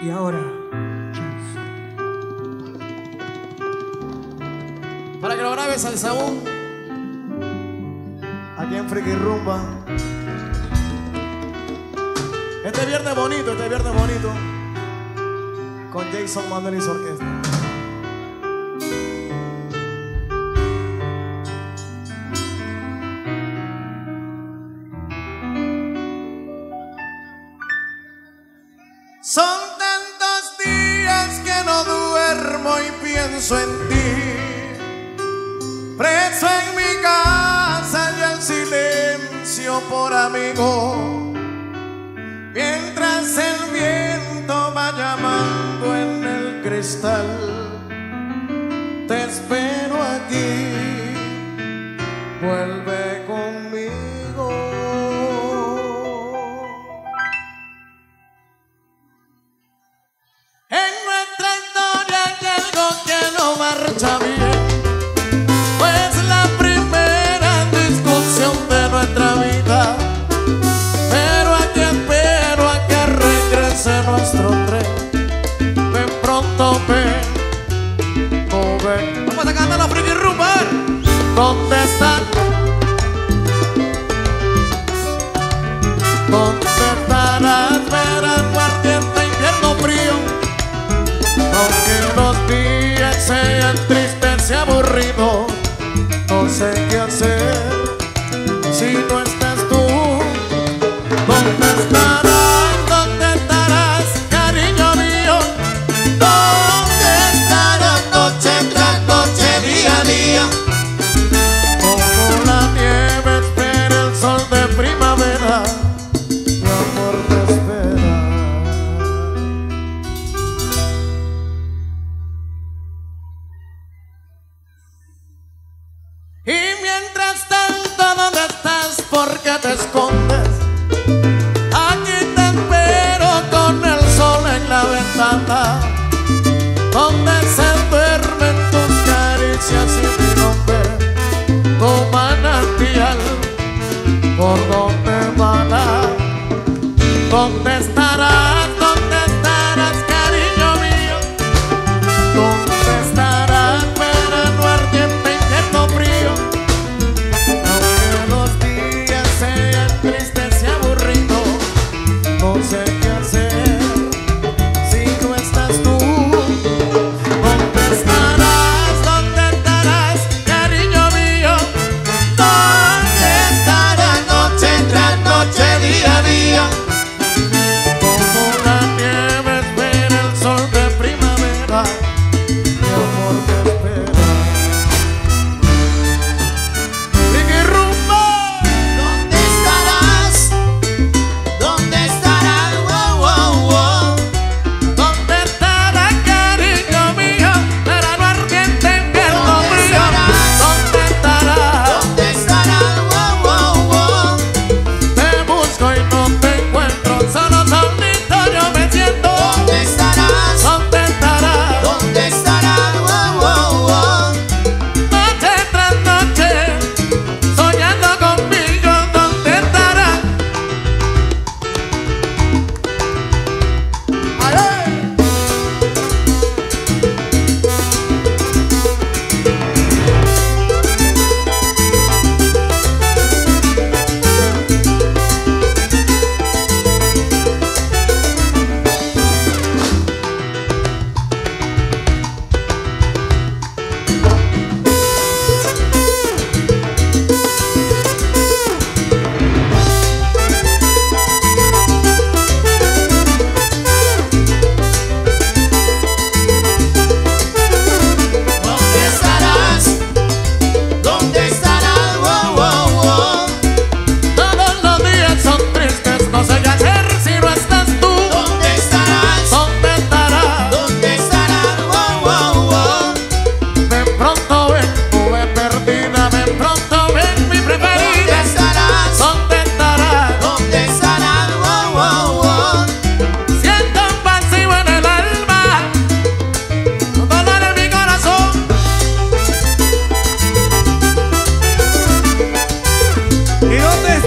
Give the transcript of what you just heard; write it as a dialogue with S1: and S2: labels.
S1: Y ahora,
S2: Para que lo grabes al Saúl.
S3: Aquí en Friki Rumba. Este viernes bonito, este viernes bonito. Con Jason Manuel y su orquesta. Son duermo y pienso en ti. Preso en mi casa y el silencio por amigo. Mientras el viento va llamando en el cristal, nuestro tren. Ven pronto, ven. Oh, ven. Vamos a cantar la Friki Rumba. ¿Dónde están? ¿Dónde estarás? Verano ardiente, invierno frío. Aunque los días sean tristes y aburridos, no sé qué hacer escondes? Aquí te espero con el sol en la ventana, donde se duermen tus caricias y mi nombre, tu manantial, por donde van a, ¿dónde ¿Y dónde